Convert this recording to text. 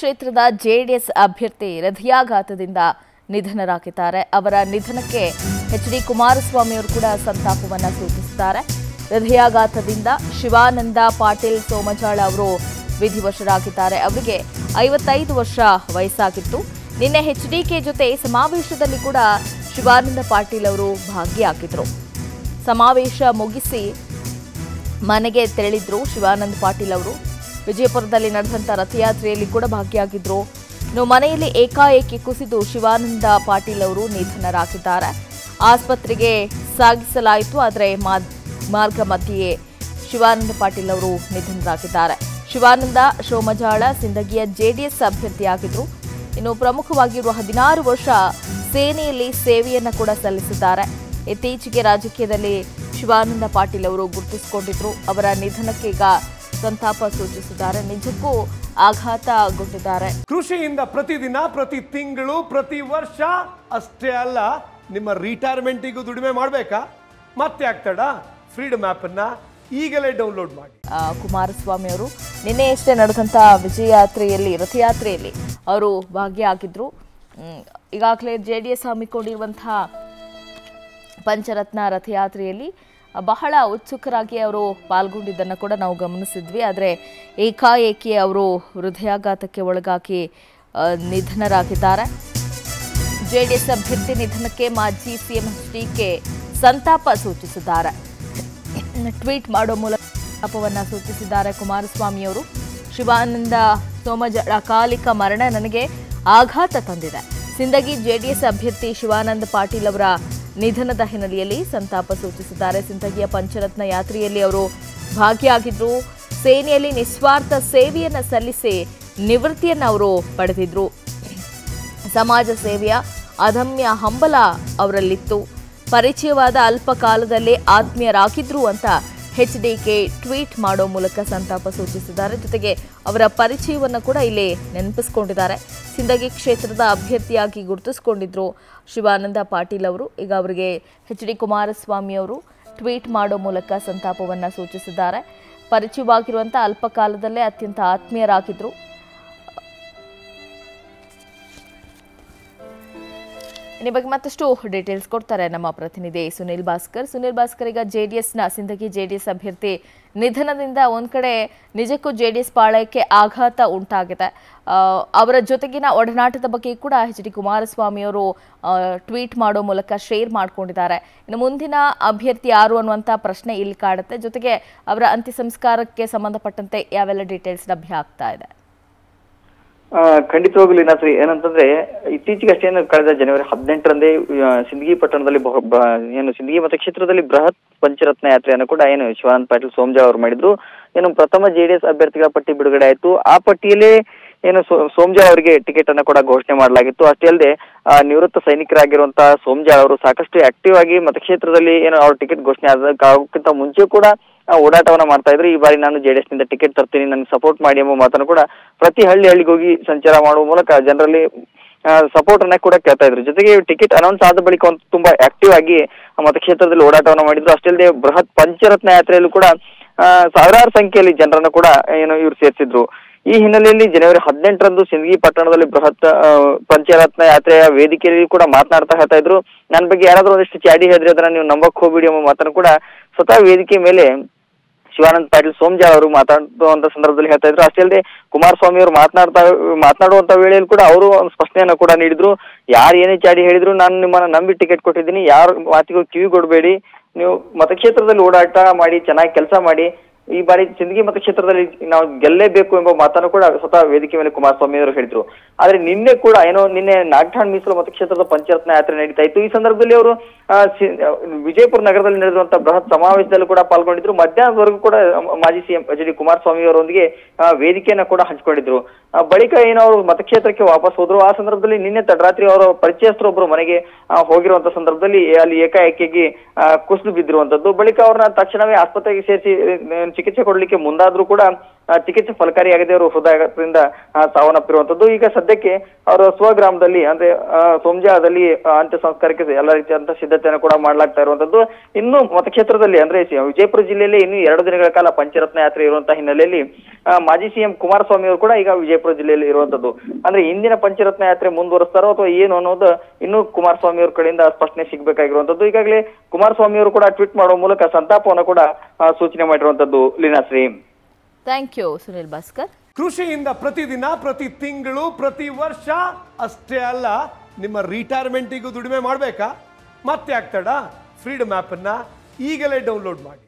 ಕ್ಷೇತ್ರದ ಜೆಡಿಎಸ್ ಅಭ್ಯರ್ಥಿ ಹೃದಯಾಘಾತದಿಂದ ನಿಧನರಾಗಿದ್ದಾರೆ. ಅವರ ನಿಧನಕ್ಕೆ ಎಚ್ ಡಿ ಕುಮಾರಸ್ವಾಮಿ ಅವರು ಕೂಡ ಸಂತಾಪವನ್ನು ಸೂಚಿಸಿದ್ದಾರೆ ಹೃದಯಾಘಾತದಿಂದ ಶಿವಾನಂದ ಪಾಟೀಲ್ ಸೋಮಜಾಳ ಅವರು ವಿಧಿವಶರಾಗಿದ್ದಾರೆ. ಅವರಿಗೆ ಐವತ್ತೈದು ವರ್ಷ ವಯಸ್ಸಾಗಿತ್ತು. ನಿನ್ನೆ ಎಚ್ ಡಿಕೆ ಜೊತೆ ಸಮಾವೇಶದಲ್ಲಿ ಕೂಡ ಶಿವಾನಂದ ಪಾಟೀಲ್ ಅವರು ಭಾಗಿಯಾಗಿದ್ದರು ಸಮಾವೇಶ ಮುಗಿಸಿ ಮನೆಗೆ ತೆರಳಿದ್ರು ಶಿವಾನಂದ ಪಾಟೀಲ್ ಅವರು. ವಿಜಯಪುರದಲ್ಲಿ ನಡೆದಂಥ ರಥಯಾತ್ರೆಯಲ್ಲಿ ಕೂಡ ಭಾಗಿಯಾಗಿದ್ರು. ಇನ್ನು ಮನೆಯಲ್ಲಿ ಏಕಾಏಕಿ ಕುಸಿದು ಶಿವಾನಂದ ಪಾಟೀಲ್ ಅವರು ನಿಧನರಾಗಿದ್ದಾರೆ. ಆಸ್ಪತ್ರೆಗೆ ಸಾಗಿಸಲಾಯಿತು, ಆದರೆ ಮಾರ್ಗ ಮಧ್ಯೆಯೇ ಶಿವಾನಂದ ಪಾಟೀಲ್ ಅವರು ನಿಧನರಾಗಿದ್ದಾರೆ. ಶಿವಾನಂದ, ಶೋಮಜಾಳ, ಸಿಂದಗಿಯ ಜೆಡಿಎಸ್ ಅಭ್ಯರ್ಥಿಯಾಗಿದ್ದರು ಇನ್ನು ಪ್ರಮುಖವಾಗಿರುವ ಹದಿನಾರು ವರ್ಷ ಸೇನೆಯಲ್ಲಿ ಸೇವೆಯನ್ನು ಕೂಡ ಸಲ್ಲಿಸಿದ್ದಾರೆ. ಇತ್ತೀಚೆಗೆ ರಾಜಕೀಯದಲ್ಲಿ ಶಿವಾನಂದ ಪಾಟೀಲ್ ಅವರು ಗುರುತಿಸಿಕೊಂಡಿದ್ರು. ಅವರ ನಿಧನಕ್ಕೆ ಈಗ ಸಂತಾಪ ಸೂಚಿಸಿದ್ದಾರೆ. ನಿಜಕ್ಕೂ ಆಘಾತಗೊಂಡಿದ್ದಾರೆ ಕೃಷಿಯಿಂದ ಪ್ರತಿದಿನ ಪ್ರತಿ ತಿಂಗಳು ಪ್ರತಿ ವರ್ಷ ಅಷ್ಟೇ ಅಲ್ಲ ನಿಮ್ಮ ರಿಟೈರ್ಮೆಂಟಿಗೂ ದುಡಿಮೆ ಮಾಡಬೇಕಾ? ಮತ್ತೆ ಆಗ್ತಾಡ ಫ್ರೀಡಮ್ ಆ್ಯಪನ್ನು ಈಗಲೇ ಡೌನ್ಲೋಡ್ ಮಾಡಿ. ಕುಮಾರಸ್ವಾಮಿ ಅವರು ನಿನ್ನೆಯಷ್ಟೇ ನಡೆದಂಥ ವಿಜಯಯಾತ್ರೆಯಲ್ಲಿ ರಥಯಾತ್ರೆಯಲ್ಲಿ ಅವರು ಭಾಗಿಯಾಗಿದ್ರು. ಈಗಾಗಲೇ ಜೆ ಡಿ ಎಸ್ ಹಮ್ಮಿಕೊಂಡಿರುವಂತಹ ಪಂಚರತ್ನ ರಥಯಾತ್ರೆಯಲ್ಲಿ ಬಹಳ ಉತ್ಸುಕರಾಗಿ ಅವರು ಪಾಲ್ಗೊಂಡಿದ್ದನ್ನು ಕೂಡ ನಾವು ಗಮನಿಸಿದ್ವಿ. ಆದರೆ ಏಕಾಏಕಿ ಅವರು ಹೃದಯಾಘಾತಕ್ಕೆ ಒಳಗಾಗಿ ನಿಧನರಾಗಿದ್ದಾರೆ. ಜೆ ಡಿ ಎಸ್ ಅಭ್ಯರ್ಥಿ ನಿಧನಕ್ಕೆ ಮಾಜಿ ಸಿಎಂ ಡಿಕೆ ಸಂತಾಪ ಸೂಚಿಸಿದ್ದಾರೆ. ಟ್ವೀಟ್ ಮಾಡೋ ಮೂಲಕ ಸಂತಾಪವನ್ನು ಸೂಚಿಸಿದ್ದಾರೆ ಕುಮಾರಸ್ವಾಮಿ ಅವರು. ಶಿವಾನಂದ ಸೋಮಜ, ಅಕಾಲಿಕ ಮರಣ ನನಗೆ ಆಘಾತ ತಂದಿದೆ. ಸಿಂದಗಿ ಜೆಡಿಎಸ್ ಅಭ್ಯರ್ಥಿ ಶಿವಾನಂದ ಪಾಟೀಲ್ ಅವರ ನಿಧನದ ಹಿನ್ನೆಲೆಯಲ್ಲಿ ಸಂತಾಪ ಸೂಚಿಸಿದ್ದಾರೆ. ಸಿಂಧಗಿಯ ಪಂಚರತ್ನ ಯಾತ್ರೆಯಲ್ಲಿ ಅವರು ಭಾಗಿಯಾಗಿದ್ರು. ಸೇನೆಯಲ್ಲಿ ನಿಸ್ವಾರ್ಥ ಸೇವೆಯನ್ನ ಸಲ್ಲಿಸಿ ನಿವೃತ್ತಿಯನ್ನ ಅವರು ಪಡೆದಿದ್ರು. ಸಮಾಜ ಸೇವೆಯ ಅದಮ್ಯ ಹಂಬಲ ಅವರಲ್ಲಿತ್ತು. ಪರಿಚಯವಾದ ಅಲ್ಪ ಕಾಲದಲ್ಲೇ ಆತ್ಮೀಯರಾಗಿದ್ರು ಅಂತ ಡಿ ಕೆ ಟ್ವೀಟ್ ಮಾಡೋ ಮೂಲಕ ಸಂತಾಪ ಸೂಚಿಸಿದ್ದಾರೆ. ಜೊತೆಗೆ ಅವರ ಪರಿಚಯವನ್ನು ಕೂಡ ಇಲ್ಲಿ ನೆನಪಿಸ್ಕೊಂಡಿದ್ದಾರೆ. ಸಿಂದಗಿ ಕ್ಷೇತ್ರದ ಅಭ್ಯರ್ಥಿಯಾಗಿ ಗುರುತಿಸಿಕೊಂಡಿದ್ರು. ಶಿವಾನಂದ ಪಾಟೀಲ್ ಅವರು, ಈಗ ಅವರಿಗೆ ಎಚ್ ಡಿ ಕುಮಾರಸ್ವಾಮಿ ಅವರು ಟ್ವೀಟ್ ಮಾಡೋ ಮೂಲಕ ಸಂತಾಪವನ್ನು ಸೂಚಿಸಿದ್ದಾರೆ. ಪರಿಚಯವಾಗಿರುವಂಥ ಅಲ್ಪ ಕಾಲದಲ್ಲೇ ಅತ್ಯಂತ ಆತ್ಮೀಯರಾಗಿದ್ರು. ಈ ಬಗ್ಗೆ ಮತ್ತಷ್ಟು ಡೀಟೇಲ್ಸ್ ಕೊಡ್ತಾರೆ ನಮ್ಮ ಪ್ರತಿನಿಧಿ ಸುನಿಲ್ ಭಾಸ್ಕರ್. ಸುನಿಲ್ ಭಾಸ್ಕರ್, ಈಗ ಜೆಡಿಎಸ್ನ ಸಿಂದಗಿ ಎಸ್ ಅಭ್ಯರ್ಥಿ ನಿಧನದಿಂದ ಒಂದ್ ಕಡೆ ನಿಜಕ್ಕೂ ಜೆ ಡಿ ಎಸ್ ಪಾಳಯಕ್ಕೆ ಆಘಾತ ಉಂಟಾಗಿದೆ. ಅವರ ಜೊತೆಗಿನ ಒಡನಾಟದ ಬಗ್ಗೆ ಕೂಡ ಎಚ್ ಡಿ ಕುಮಾರಸ್ವಾಮಿ ಅವರು ಟ್ವೀಟ್ ಮಾಡೋ ಮೂಲಕ ಶೇರ್ ಮಾಡ್ಕೊಂಡಿದ್ದಾರೆ. ಇನ್ನು ಮುಂದಿನ ಅಭ್ಯರ್ಥಿ ಯಾರು ಅನ್ನುವಂಥ ಪ್ರಶ್ನೆ ಇಲ್ಲಿ ಕಾಡುತ್ತೆ. ಜೊತೆಗೆ ಅವರ ಅಂತ್ಯ ಸಂಸ್ಕಾರಕ್ಕೆ ಸಂಬಂಧಪಟ್ಟಂತೆ ಯಾವೆಲ್ಲ ಡೀಟೇಲ್ಸ್ ಲಭ್ಯ ಆಗ್ತಾ ಇದೆ. ಖಂಡಿತವಾಗ್ಲೂ ಲೀನಾಶ್ರೀ ಏನಂತಂದ್ರೆ, ಇತ್ತೀಚೆಗೆ ಅಷ್ಟೇನು ಕಳೆದ ಜನವರಿ ಹದಿನೆಂಟರಂದೇ ಸಿಂದಗಿ ಪಟ್ಟಣದಲ್ಲಿ ಏನು ಸಿಂದಗಿ ಮತಕ್ಷೇತ್ರದಲ್ಲಿ ಬೃಹತ್ ಪಂಚರತ್ನ ಯಾತ್ರೆಯನ್ನು ಕೂಡ ಏನು ಶಿವಾನಂದ ಪಾಟೀಲ್ ಸೋಮಜಾ ಅವರು ಮಾಡಿದ್ರು. ಏನು ಪ್ರಥಮ ಜೆಡಿಎಸ್ ಅಭ್ಯರ್ಥಿಗಳ ಪಟ್ಟಿ ಬಿಡುಗಡೆ ಆಯ್ತು. ಆ ಪಟ್ಟಿಯಲ್ಲೇ ಏನು ಸೋಮಜಾ ಅವರಿಗೆ ಟಿಕೆಟ್ ಅನ್ನ ಕೂಡ ಘೋಷಣೆ ಮಾಡಲಾಗಿತ್ತು. ಅಷ್ಟೇ ಅಲ್ಲದೆ ನಿವೃತ್ತ ಸೈನಿಕರಾಗಿರುವಂತಹ ಸೋಮಜಾ ಅವರು ಸಾಕಷ್ಟು ಆಕ್ಟಿವ್ ಆಗಿ ಮತಕ್ಷೇತ್ರದಲ್ಲಿ ಏನು ಅವ್ರ ಟಿಕೆಟ್ ಘೋಷಣೆ ಆಗೋಕ್ಕಿಂತ ಮುಂಚೆ ಕೂಡ ಓಡಾಟವನ್ನ ಮಾಡ್ತಾ ಇದ್ರು. ಈ ಬಾರಿ ನಾನು ಜೆಡಿಎಸ್ನಿಂದ ಟಿಕೆಟ್ ತರ್ತೀನಿ. ನನಗೆ ಸಪೋರ್ಟ್ ಮಾಡಿ ಎಂಬ ಮಾತನ್ನು ಕೂಡ ಪ್ರತಿ ಹಳ್ಳಿ ಹಳ್ಳಿಗೆ ಹೋಗಿ ಸಂಚಾರ ಮಾಡುವ ಮೂಲಕ ಜನರಲ್ಲಿ ಸಪೋರ್ಟ್ ಅನ್ನ ಕೂಡ ಕೇಳ್ತಾ ಇದ್ರು. ಜೊತೆಗೆ ಟಿಕೆಟ್ ಅನೌನ್ಸ್ ಆದ ಬಳಿಕ ಒಂದು ತುಂಬಾ ಆಕ್ಟಿವ್ ಆಗಿ ಮತಕ್ಷೇತ್ರದಲ್ಲಿ ಓಡಾಟವನ್ನ ಮಾಡಿದ್ರು. ಅಷ್ಟೇ ಬೃಹತ್ ಪಂಚರತ್ನ ಯಾತ್ರೆಯಲ್ಲೂ ಕೂಡ ಸಾವಿರಾರು ಸಂಖ್ಯೆಯಲ್ಲಿ ಜನರನ್ನು ಕೂಡ, ಏನು, ಇವ್ರು ಸೇರಿಸಿದ್ರು. ಈ ಹಿನ್ನೆಲೆಯಲ್ಲಿ ಜನವರಿ ಹದಿನೆಂಟರಂದು ಸಿಂದಗಿ ಪಟ್ಟಣದಲ್ಲಿ ಬೃಹತ್ ಪಂಚರತ್ನ ಯಾತ್ರೆಯ ವೇದಿಕೆಯಲ್ಲಿ ಕೂಡ ಮಾತನಾಡ್ತಾ ಹೇಳ್ತಾ ಇದ್ರು. ನನ್ನ ಬಗ್ಗೆ ಯಾರಾದ್ರೂ ಒಂದಿಷ್ಟು ಚಾಡಿ ಹೇಳಿದ್ರೆ ಅದನ್ನ ನೀವು ನಂಬಕ್ ಹೋಗ್ಬಿಡಿ ಎಂಬ ಮಾತನ್ನು ಕೂಡ ಸ್ವತಃ ವೇದಿಕೆ ಮೇಲೆ ಶಿವಾನಂದ ಪಾಟೀಲ್, ಸೋಮಜಾ ಅವರು ಮಾತಾಡುವಂತ ಸಂದರ್ಭದಲ್ಲಿ ಹೇಳ್ತಾ ಇದ್ರು. ಅಷ್ಟೇ ಅಲ್ಲದೆ ಕುಮಾರಸ್ವಾಮಿ ಅವರು ಮಾತನಾಡ್ತಾ, ಮಾತನಾಡುವಂತ ವೇಳೆಯಲ್ಲಿ ಕೂಡ ಅವರು ಒಂದು ಸ್ಪಷ್ಟನೆಯನ್ನ ಕೂಡ ನೀಡಿದ್ರು. ಯಾರು ಏನೇ ಚಾಡಿ ಹೇಳಿದ್ರು, ನಾನು ನಿಮ್ಮನ್ನ ನಂಬಿ ಟಿಕೆಟ್ ಕೊಟ್ಟಿದ್ದೀನಿ. ಯಾರು ಮಾತಿಗೂ ಕಿವಿ ಕೊಡಬೇಡಿ. ನೀವು ಮತಕ್ಷೇತ್ರದಲ್ಲಿ ಓಡಾಟ ಮಾಡಿ, ಚೆನ್ನಾಗಿ ಕೆಲಸ ಮಾಡಿ ಈ ಬಾರಿ ಸಿಂದಗಿ ಮತಕ್ಷೇತ್ರದಲ್ಲಿ ನಾವು ಗೆಲ್ಲೇಬೇಕು ಎಂಬ ಮಾತನ್ನು ಕೂಡ ಸ್ವತಃ ವೇದಿಕೆ ಮೇಲೆ ಕುಮಾರಸ್ವಾಮಿ ಅವರು ಹೇಳಿದ್ರು. ಆದ್ರೆ ನಿನ್ನೆ ಕೂಡ ಏನೋ ನಿನ್ನೆ ನಾಗಠಾಣ್ ಮೀಸಲು ಮತಕ್ಷೇತ್ರದ ಪಂಚರತ್ನ ಯಾತ್ರೆ ನಡೀತಾ ಇತ್ತು. ಈ ಸಂದರ್ಭದಲ್ಲಿ ಅವರು ವಿಜಯಪುರ ನಗರದಲ್ಲಿ ನಡೆದಿರುವಂತಹ ಬೃಹತ್ ಸಮಾವೇಶದಲ್ಲಿ ಕೂಡ ಪಾಲ್ಗೊಂಡಿದ್ರು. ಮಧ್ಯಾಹ್ನದವರೆಗೂ ಕೂಡ ಮಾಜಿ ಸಿಎಂ ಎಚ್ ಡಿ ಕುಮಾರಸ್ವಾಮಿ ಅವರೊಂದಿಗೆ ವೇದಿಕೆಯನ್ನ ಕೂಡ ಹಂಚಿಕೊಂಡಿದ್ರು. ಬಳಿಕ ಏನೋ ಅವರು ಮತಕ್ಷೇತ್ರಕ್ಕೆ ವಾಪಸ್ ಹೋದ್ರು. ಆ ಸಂದರ್ಭದಲ್ಲಿ ನಿನ್ನೆ ತಡರಾತ್ರಿ ಅವರ ಪರಿಚಯಸ್ಥರೊಬ್ಬರು ಮನೆಗೆ ಹೋಗಿರುವಂತ ಸಂದರ್ಭದಲ್ಲಿ ಅಲ್ಲಿ ಏಕಾಏಕಿಗೆ ಕುಸಿದು ಬಿದ್ದಿರುವಂತದ್ದು. ಬಳಿಕ ಅವ್ರನ್ನ ತಕ್ಷಣವೇ ಆಸ್ಪತ್ರೆಗೆ ಸೇರಿಸಿ ಚಿಕಿತ್ಸೆ ಕೊಡ್ಲಿಕ್ಕೆ ಮುಂದಾದ್ರೂ ಕೂಡ ಚಿಕಿತ್ಸೆ ಫಲಕಾರಿಯಾಗದೆ ಅವರು ಹೃದಯಾಘಾತದಿಂದ ಸಾವನ್ನಪ್ಪಿರುವಂತದ್ದು ಈಗ ಸದ್ಯಕ್ಕೆ ಅವರ ಸ್ವಗ್ರಾಮದಲ್ಲಿ, ಅಂದ್ರೆ ಸೋಮಜಾದಲ್ಲಿ ಅಂತ್ಯ ಸಂಸ್ಕಾರಕ್ಕೆ ಎಲ್ಲ ರೀತಿಯಾದಂತಹ ಸಿದ್ಧತೆಯನ್ನು ಕೂಡ ಮಾಡಲಾಗ್ತಾ ಇರುವಂತದ್ದು ಇನ್ನು ಮತಕ್ಷೇತ್ರದಲ್ಲಿ, ಅಂದ್ರೆ ವಿಜಯಪುರ ಜಿಲ್ಲೆಯಲ್ಲಿ ಇನ್ನು ಎರಡು ದಿನಗಳ ಕಾಲ ಪಂಚರತ್ನ ಯಾತ್ರೆ ಇರುವಂತಹ ಹಿನ್ನೆಲೆಯಲ್ಲಿ ಮಾಜಿ ಸಿಎಂ ಕುಮಾರಸ್ವಾಮಿ ಅವರು ಕೂಡ ಈಗ ವಿಜಯಪುರ ಜಿಲ್ಲೆಯಲ್ಲಿ ಇರುವಂತದ್ದು ಅಂದ್ರೆ ಇಂದಿನ ಪಂಚರತ್ನ ಯಾತ್ರೆ ಮುಂದುವರಿಸ್ತಾರೋ ಅಥವಾ ಏನು ಅನ್ನೋದು ಇನ್ನು ಕುಮಾರಸ್ವಾಮಿ ಅವ್ರ ಕಡೆಯಿಂದ ಸ್ಪಷ್ಟನೆ ಸಿಗ್ಬೇಕಾಗಿರುವಂತದ್ದು ಈಗಾಗಲೇ ಕುಮಾರಸ್ವಾಮಿ ಅವರು ಕೂಡ ಟ್ವೀಟ್ ಮಾಡುವ ಮೂಲಕ ಸಂತಾಪವನ್ನು ಕೂಡ ಸೂಚನೆ ಮಾಡಿರುವಂತದ್ದು Leenashree. Thank you, Sunil Bhaskar. ಕೃಷಿಯಿಂದ ಪ್ರತಿದಿನ, ಪ್ರತಿ ತಿಂಗಳು, ಪ್ರತಿ ವರ್ಷ ಅಷ್ಟೇ ಅಲ್ಲ, ನಿಮ್ಮ ರಿಟೈರ್ಮೆಂಟಿಗೂ ದುಡಿಮೆ ಮಾಡಬೇಕಾ? ಮತ್ತೆ ಆಗ್ತಾಡ ಫ್ರೀಡಮ್ ಆ್ಯಪನ್ನು ಈಗಲೇ ಡೌನ್ಲೋಡ್ ಮಾಡಿ.